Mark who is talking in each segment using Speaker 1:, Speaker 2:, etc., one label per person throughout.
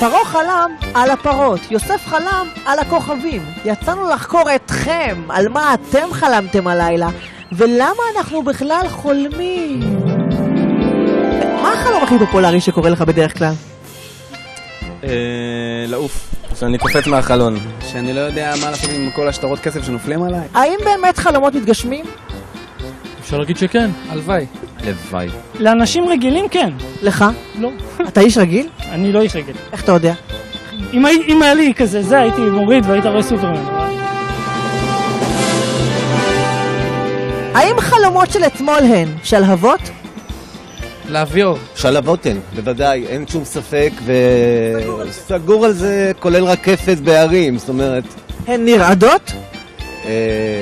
Speaker 1: פרעה חלם על הפרות, יוסף חלם על הכוכבים. יצאנו לחקור אתכם, על מה אתם חלמתם הלילה, ולמה אנחנו בכלל חולמים. מה החלום הכי פופולרי שקורה לך בדרך כלל?
Speaker 2: אה, לעוף. שאני קופץ מהחלון.
Speaker 3: שאני לא יודע מה לעשות עם כל השטרות כסף שנופלים עליי.
Speaker 1: האם באמת חלומות מתגשמים?
Speaker 4: אפשר להגיד שכן.
Speaker 3: הלוואי.
Speaker 2: לוואי.
Speaker 5: לאנשים רגילים כן.
Speaker 1: לך?
Speaker 5: לא.
Speaker 1: אתה איש רגיל?
Speaker 5: אני לא איש רגיל.
Speaker 1: איך אתה יודע?
Speaker 5: אם, הי- אם היה לי כזה זה, הייתי מוריד והיית רואה סופרמן.
Speaker 1: האם חלומות של אתמול הן שלהבות?
Speaker 3: להביא אור.
Speaker 6: שלהבות הן, בוודאי, אין שום ספק, וסגור על זה, כולל רקפת בהרים, זאת אומרת,
Speaker 1: הן נרעדות?
Speaker 6: אה,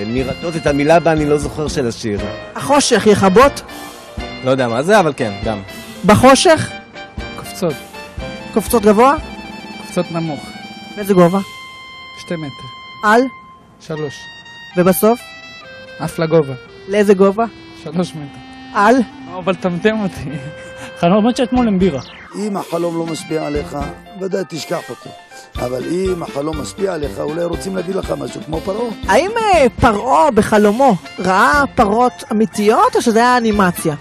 Speaker 6: נראות את המילה בה אני לא זוכר של השיר.
Speaker 1: החושך יכבות?
Speaker 2: לא יודע מה זה, אבל כן, גם.
Speaker 1: בחושך?
Speaker 3: קופצות.
Speaker 1: קופצות גבוה?
Speaker 3: קופצות נמוך.
Speaker 1: באיזה גובה?
Speaker 3: שתי מטר.
Speaker 1: על?
Speaker 3: שלוש.
Speaker 1: ובסוף?
Speaker 3: עף לגובה.
Speaker 1: לאיזה גובה?
Speaker 3: שלוש מטר.
Speaker 1: על?
Speaker 5: אבל טמטם אותי. חלומות שאתמול הם בירה.
Speaker 7: אם החלום לא משפיע עליך, ודאי תשכח אותו. אבל אם החלום משפיע עליך, אולי רוצים להגיד לך משהו, כמו פרעה.
Speaker 1: האם אה, פרעה בחלומו ראה פרות אמיתיות או שזה היה אנימציה?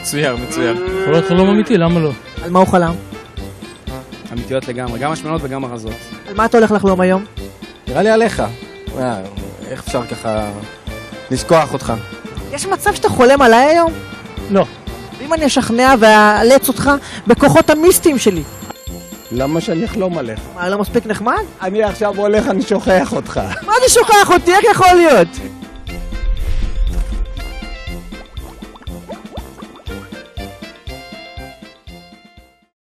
Speaker 2: מצויר, מצויר.
Speaker 4: יכול להיות חלום אמיתי, למה לא?
Speaker 1: על מה הוא חלם?
Speaker 3: אמיתיות לגמרי, גם השמנות וגם הרזות.
Speaker 1: על מה אתה הולך לחלום היום?
Speaker 2: נראה לי עליך. אה, איך אפשר ככה לשכוח אותך?
Speaker 1: יש מצב שאתה חולם עליי היום?
Speaker 5: לא.
Speaker 1: ואם אני אשכנע ואאלץ אותך בכוחות המיסטיים שלי,
Speaker 6: למה שאני אחלום עליך?
Speaker 1: מה, לא מספיק נחמד?
Speaker 6: אני עכשיו הולך, אני שוכח אותך.
Speaker 1: מה זה שוכח אותי? איך יכול להיות?